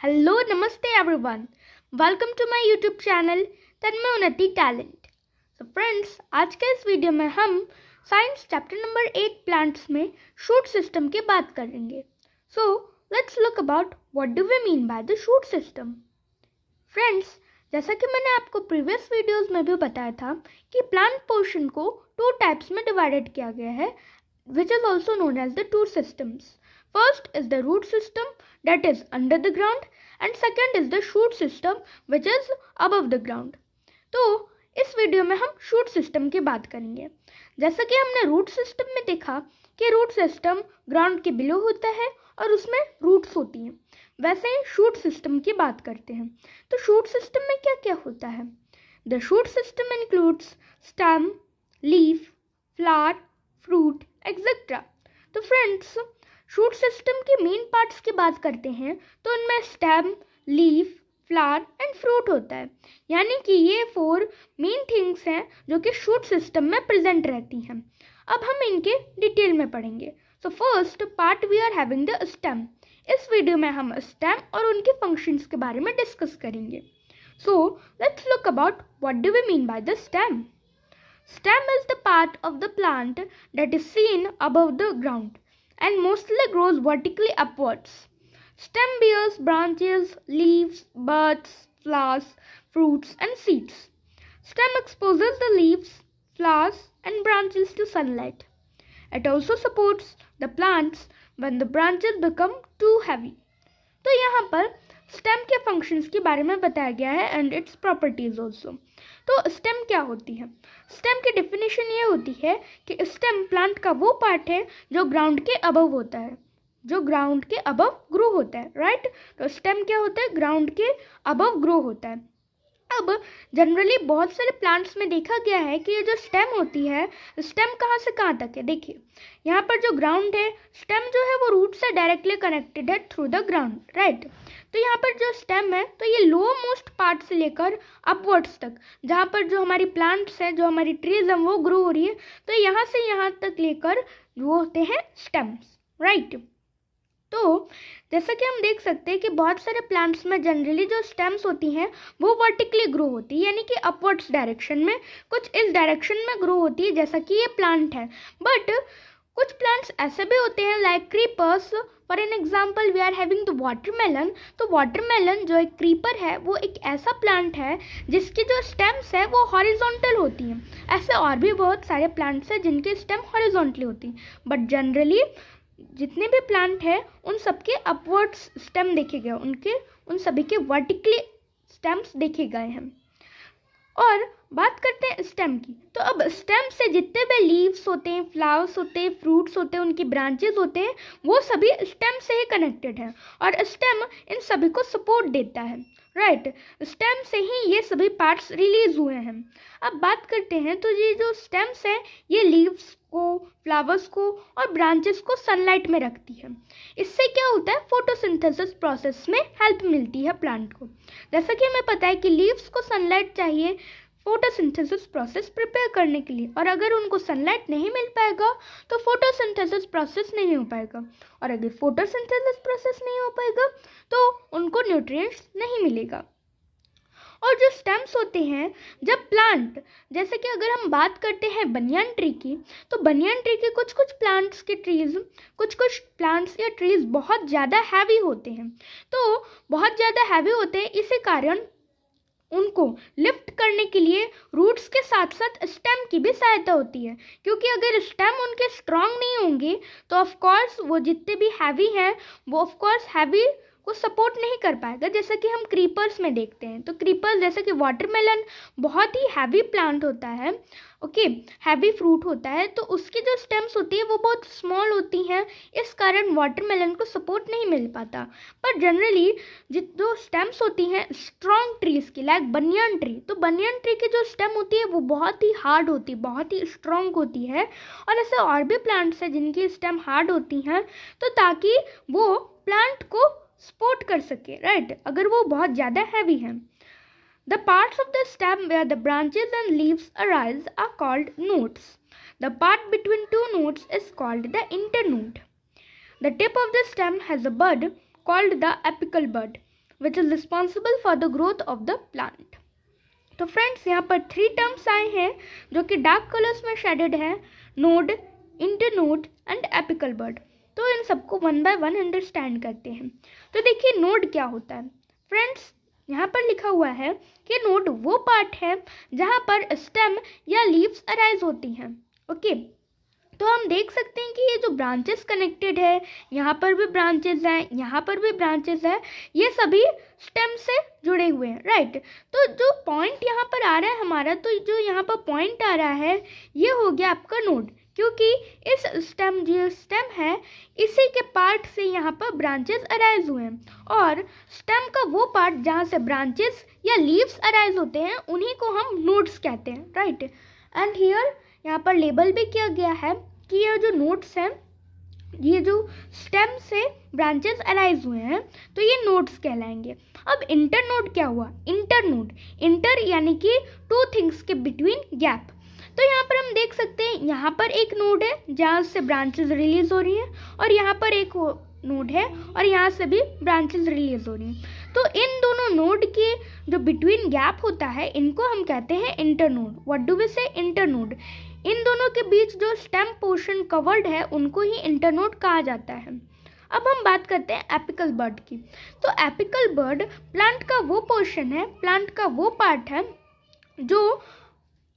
Hello नमस्ते everyone welcome to my YouTube channel Tanmay Unnati talent so friends आज के इस वीडियो में हम science chapter number eight plants में शूट सिस्टम की बात करेंगे so let's look about what do we mean by the shoot system friends जैसा कि मैंने आपको प्रीवियस वीडियोस में भी बताया था कि प्लांट पोर्शन को टू टाइप्स में डिवाइडेड किया गया है which is also known as the two systems First is the root system, that is under the ground, and second is the shoot system, which is above the ground. तो इस video में हम shoot system की बात करेंगे। जैसा कि हमने रूट सिस्टम में देखा कि रूट सिस्टम ग्राउंड के बिलो होता है और उसमें रूट्स होती हैं। वैसे ही शूट सिस्टम की बात करते हैं। तो शूट सिस्टम में क्या क्या होता है? The shoot system includes stem leaf flower fruit etcetera तो फ्रेंड्स शूट सिस्टम के मेन पार्ट्स की बात करते हैं तो उनमें stem leaf flower and fruit होता है। यानी कि ये फोर मेन थिंग्स हैं जो कि शूट सिस्टम में प्रेजेंट रहती हैं। अब हम इनके डिटेल में पढ़ेंगे। So first part we are having the stem इस वीडियो में हम स्टेम और उनके फ़ंक्शंस के बारे में डिस्कस करेंगे। So let's look about what do we mean by the stem stem is the part of the plant that is seen above the ground and mostly grows vertically upwards. Stem bears branches, leaves, buds, flowers, fruits, and seeds. Stem exposes the leaves, flowers, and branches to sunlight. It also supports the plants when the branches become too heavy. तो यहाँ पर stem के functions के बारे में बताया गया है एंड इट्स प्रॉपर्टीज ऑल्सो तो स्टेम क्या होती है? स्टेम की डिफिनेशन ये होती है कि स्टेम प्लांट का वो पार्ट है जो ग्राउंड के अबव होता है, जो ग्राउंड के अबव ग्रो होता है राइट तो स्टेम क्या होता है? ग्राउंड के अबव ग्रो होता है। अब जनरली बहुत सारे प्लांट्स में देखा गया है कि ये जो स्टेम होती है स्टेम कहाँ से कहाँ तक है? देखिए, यहाँ पर जो ग्राउंड है स्टेम जो है वो रूट से डायरेक्टली कनेक्टेड है थ्रू द ग्राउंड राइट तो यहाँ पर जो स्टेम है तो ये लो मोस्ट पार्ट से लेकर अपवर्ड्स तक, जहाँ पर जो हमारी प्लांट्स है, जो हमारी ट्रीज हैं, वो ग्रो हो रही है तो यहाँ से यहाँ तक लेकर वो होते हैं स्टेम्स राइट तो जैसा कि हम देख सकते हैं कि बहुत सारे प्लांट्स में जनरली जो स्टेम्स होती हैं, वो वर्टिकली ग्रो होती है, यानी कि अपवर्ड्स डायरेक्शन में, कुछ इस डायरेक्शन में ग्रो होती है, जैसा कि ये प्लांट है। बट कुछ प्लांट्स ऐसे भी होते हैं like creepers for an example we are having the watermelon तो वाटरमेलन जो एक क्रीपर है, वो एक ऐसा प्लांट है, जिसकी जो स्टेम्स है, वो हॉरिजॉन्टल होती हैं। ऐसे और भी बहुत सारे प्लांट्स हैं, जिनके स्टेम हॉरिजॉन्टली होती हैं। बट जनरली जितने भी प्लांट हैं, उन सबके अपवर्ड्स स्टेम देखे गए उनके, उन सभी के वर्टिकली स्टेम्स देखे गए हैं। और बात करते हैं स्टेम की। तो अब स्टेम से जितने भी लीव्स होते हैं फ्लावर्स होते हैं फ्रूट्स होते हैं, उनकी ब्रांचेस होते हैं, वो सभी स्टेम से ही कनेक्टेड हैं। और स्टेम इन सभी को सपोर्ट देता है। राइट. स्टेम से ही ये सभी पार्ट्स रिलीज़ हुए हैं। अब बात करते हैं तो ये जो स्टेम्स हैं, ये लीव्स को फ्लावर्स को और ब्रांचेस को सनलाइट में रखती है। इससे क्या होता है? फोटोसिंथेसिस प्रोसेस में हेल्प मिलती है प्लांट को। जैसा कि हमें पता है कि लीव्स को सनलाइट चाहिए फोटोसिंथेसिस प्रोसेस प्रिपेयर करने के लिए। और अगर उनको सनलाइट नहीं मिल पाएगा तो फोटोसिंथेसिस प्रोसेस नहीं हो पाएगा। और अगर फोटोसिंथेसिस प्रोसेस नहीं हो पाएगा तो उनको न्यूट्रिएंट्स नहीं मिलेगा। और जो स्टेम्स होते हैं, जब प्लांट जैसे कि अगर हम बात करते हैं बनियान ट्री की तो बनियान ट्री के कुछ कुछ प्लांट्स के ट्रीज कुछ कुछ प्लांट्स या ट्रीज बहुत ज़्यादा हैवी होते हैं। तो बहुत ज़्यादा हैवी होते हैं, इसी कारण उनको लिफ्ट करने के लिए रूट्स के साथ साथ स्टेम की भी सहायता होती है। क्योंकि अगर स्टेम उनके स्ट्रांग नहीं होंगे तो ऑफ़ कोर्स वो जितने भी हैवी हैं, वो ऑफ़ कोर्स हैवी को सपोर्ट नहीं कर पाएगा। जैसा कि हम क्रीपर्स में देखते हैं। तो क्रीपर्स जैसे कि वाटरमेलन बहुत ही हैवी प्लांट होता है ओके हैवी फ्रूट होता है। तो उसकी जो स्टेम्स होती है, वो बहुत स्मॉल होती हैं। इस कारण वाटरमेलन को सपोर्ट नहीं मिल पाता। पर जनरली जित, जो स्टेम्स होती हैं स्ट्रॉन्ग ट्रीज की लाइक बनियन ट्री तो बनियन ट्री की जो स्टेम होती है, वो बहुत ही हार्ड होती है बहुत ही स्ट्रॉन्ग होती है। और ऐसे और भी प्लांट्स हैं जिनकी स्टेम हार्ड होती हैं तो ताकि वो प्लांट को कर सके राइट? अगर वो बहुत ज़्यादा हैवी है। The parts of the stem where the branches and leaves arise are called nodes the part between two nodes is called the internode the tip of the stem has a bud called the apical bud which is responsible for the growth of the plant तो friends यहाँ पर three terms आए हैं, जो कि dark colours में shaded है node internode and apical bud तो इन सबको वन बाय वन अंडरस्टैंड करते हैं। तो देखिए नोड क्या होता है? फ्रेंड्स यहाँ पर लिखा हुआ है कि नोड वो पार्ट है जहाँ पर स्टेम या लीव्स अराइज होती हैं। ओके तो हम देख सकते हैं कि ये जो ब्रांचेस कनेक्टेड है, यहाँ पर भी ब्रांचेस हैं, यहाँ पर भी ब्रांचेस है, ये सभी स्टेम से जुड़े हुए हैं राइट तो जो पॉइंट यहाँ पर आ रहा है हमारा तो जो यहाँ पर पॉइंट आ रहा है, ये हो गया आपका नोड क्योंकि इस स्टेम जो स्टेम है, इसी के पार्ट से यहाँ पर ब्रांचेस अराइज हुए हैं। और स्टेम का वो पार्ट जहाँ से ब्रांचेस या लीव्स अराइज होते हैं, उन्हीं को हम नोट्स कहते हैं राइट एंड हियर यहाँ पर लेबल भी किया गया है कि ये जो नोट्स हैं, ये जो स्टेम से ब्रांचेस अराइज हुए हैं तो ये नोड्स कहलाएँगे। अब इंटर नोड क्या हुआ? इंटर नोड इंटर यानी कि टू थिंग्स के बिटवीन गैप तो यहाँ पर हम देख सकते हैं, यहाँ पर एक नोड है, जहाँ से ब्रांचेस रिलीज़ हो रही है, और यहाँ पर एक नोड है, और यहाँ से भी ब्रांचेस रिलीज़ हो रही हैं। तो इन दोनों नोड के जो बिटवीन गैप होता है, इनको हम कहते हैं internode what do we say internode इन दोनों के बीच जो स्टेम पोर्शन कवर्ड है, उनको ही इंटर नोड कहा जाता है। अब हम बात करते हैं एपिकल बर्ड की। तो एपिकल बर्ड प्लांट का वो पोर्शन है प्लांट का वो पार्ट है, जो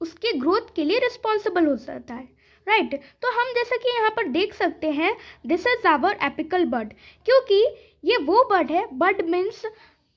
उसके ग्रोथ के लिए रिस्पॉन्सिबल हो सकता है राइट right. तो हम जैसा कि यहाँ पर देख सकते हैं this is our apical bud क्योंकि ये वो बर्ड है बर्ड मीन्स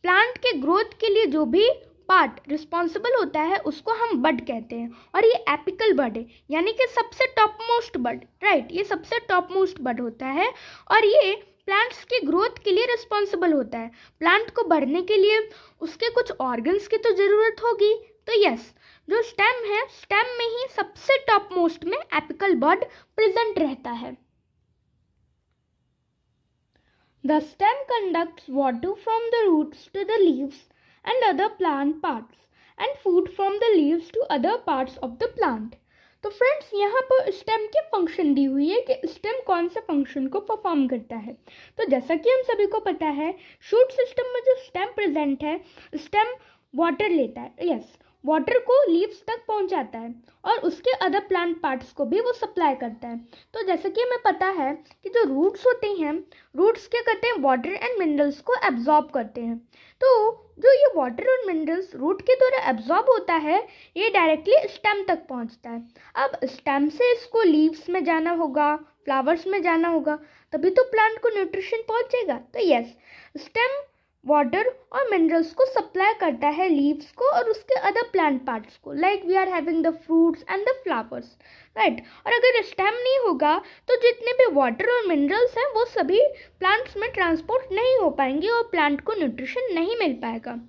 प्लांट के ग्रोथ के लिए जो भी पार्ट रिस्पॉन्सिबल होता है, उसको हम बर्ड कहते हैं। और ये एपिकल बर्ड है, यानी कि सबसे टॉप मोस्ट बर्ड राइट ये सबसे टॉप मोस्ट बर्ड होता है, और ये प्लांट्स की ग्रोथ के लिए रिस्पॉन्सिबल होता है। प्लांट को बढ़ने के लिए उसके कुछ ऑर्गन्स की तो ज़रूरत होगी तो यस जो स्टेम है स्टेम में ही सबसे टॉप मोस्ट में एपिकल बर्ड प्रेजेंट रहता है। The stem conducts water from the roots to the leaves and other plant parts and food from the leaves to other parts of the plant तो friends यहाँ पर stem की function दी हुई है कि stem कौन से फ़ंक्शन को परफॉर्म करता है। तो जैसा कि हम सभी को पता है शूट सिस्टम में जो स्टेम प्रेजेंट है स्टेम वाटर लेता है। यस वाटर को लीव्स तक पहुंचाता है और उसके अदर प्लांट पार्ट्स को भी वो सप्लाई करता है। तो जैसे कि हमें पता है कि जो रूट्स होते हैं रूट्स क्या करते हैं? वाटर एंड मिनरल्स को एब्जॉर्ब करते हैं। तो जो ये वाटर और मिनरल्स रूट के द्वारा एब्जॉर्ब होता है, ये डायरेक्टली स्टेम तक पहुँचता है। अब स्टेम से इसको लीव्स में जाना होगा फ्लावर्स में जाना होगा, तभी तो प्लांट को न्यूट्रिशन पहुंचेगा। तो यस स्टेम वाटर और मिनरल्स को सप्लाई करता है लीव्स को और उसके अदर प्लांट पार्ट्स को। Like we are having the fruits and the flowers right और अगर स्टेम नहीं होगा तो जितने भी वाटर और मिनरल्स हैं, वो सभी प्लांट्स में ट्रांसपोर्ट नहीं हो पाएँगे और प्लांट को न्यूट्रिशन नहीं मिल पाएगा।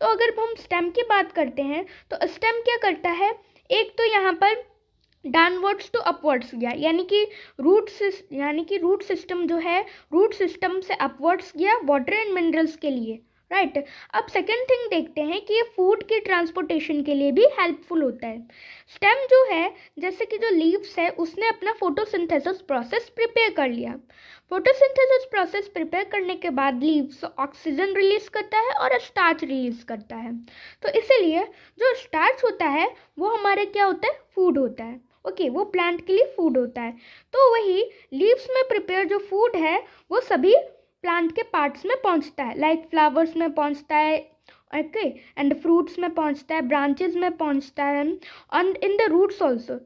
तो अगर हम स्टेम की बात करते हैं तो स्टेम क्या करता है? एक तो यहाँ पर डाउनवर्ड्स टू अपवर्ड्स गया यानी कि रूट यानी कि रूट सिस्टम जो है रूट सिस्टम से अपवर्ड्स गया वाटर एंड मिनरल्स के लिए राइट right. अब सेकेंड थिंग देखते हैं कि ये फ़ूड की ट्रांसपोर्टेशन के लिए भी हेल्पफुल होता है। स्टेम जो है, जैसे कि जो लीव्स है, उसने अपना फोटोसिंथेसिस प्रोसेस प्रिपेयर कर लिया। फोटोसिंथेसिस प्रोसेस प्रिपेयर करने के बाद लीव्स ऑक्सीजन रिलीज़ करता है और स्टार्च रिलीज़ करता है। तो इसीलिए जो स्टार्च होता है, वो हमारे क्या होता है? फ़ूड होता है। ओके वो प्लांट के लिए फ़ूड होता है तो वही लीव्स में प्रिपेयर जो फ़ूड है वो सभी प्लांट के पार्ट्स में पहुँचता है लाइक like फ्लावर्स में पहुँचता है ओके एंड फ्रूट्स में पहुँचता है ब्रांचेस में पहुँचता है and in the roots also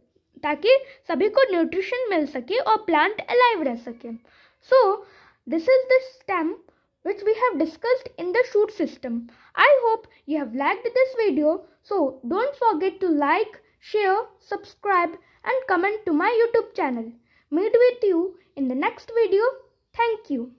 ताकि सभी को न्यूट्रिशन मिल सके और प्लांट अलाइव रह सके so this is the stem which we have discussed in the shoot system. I hope you have liked this video. So don't forget to like, share, subscribe and comment to my YouTube channel. Meet with you in the next video. Thank you.